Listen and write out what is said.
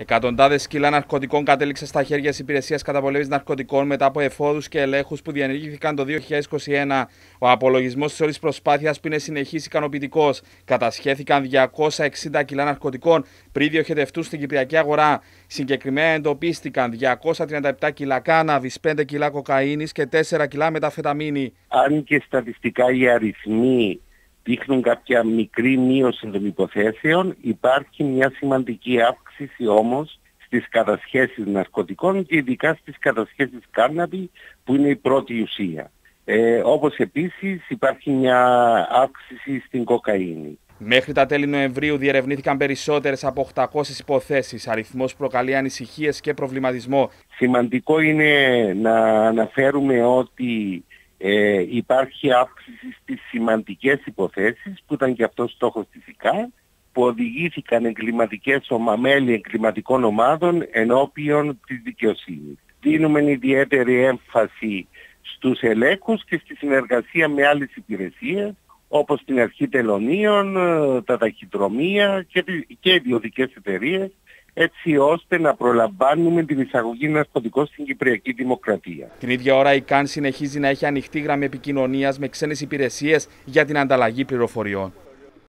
Εκατοντάδες κιλά ναρκωτικών κατέληξαν στα χέρια της Υπηρεσίας Καταπολέμησης Ναρκωτικών μετά από εφόδους και ελέγχους που διενεργήθηκαν το 2021. Ο απολογισμός της όλης προσπάθειας που είναι συνεχής ικανοποιητικός. Κατασχέθηκαν 260 κιλά ναρκωτικών πριν διοχετευτούν στην Κυπριακή αγορά. Συγκεκριμένα εντοπίστηκαν 237 κιλά κάναβης, 5 κιλά κοκαίνης και 4 κιλά μεταφεταμίνη. Αν και στατιστικά οι αριθμοί δείχνουν κάποια μικρή μείωση των υποθέσεων, υπάρχει μια σημαντική αύξηση όμως στις κατασχέσεις ναρκωτικών και ειδικά στις κατασχέσεις κάναβη που είναι η πρώτη ουσία. Ε, όπως επίσης υπάρχει μια αύξηση στην κοκαίνη. Μέχρι τα τέλη Νοεμβρίου διερευνήθηκαν περισσότερες από 800 υποθέσεις, αριθμός προκαλεί ανησυχίες και προβληματισμό. Σημαντικό είναι να αναφέρουμε ότι ε, υπάρχει αύξηση στις σημαντικές υποθέσεις που ήταν και αυτός στόχος της ΙΚΑ που οδηγήθηκαν εγκληματικές μέλη εγκληματικών ομάδων ενώπιον της δικαιοσύνης. Δίνουμε ιδιαίτερη έμφαση στους ελέγχους και στη συνεργασία με άλλες υπηρεσίες όπως την αρχή τελωνίων, τα ταχυδρομεία και, και ιδιωτικές εταιρείες έτσι ώστε να προλαμβάνουμε την εισαγωγή ναρκωτικών στην Κυπριακή Δημοκρατία. Την ίδια ώρα η ΚΑΝ συνεχίζει να έχει ανοιχτή γραμμή επικοινωνίας με ξένες υπηρεσίες για την ανταλλαγή πληροφοριών.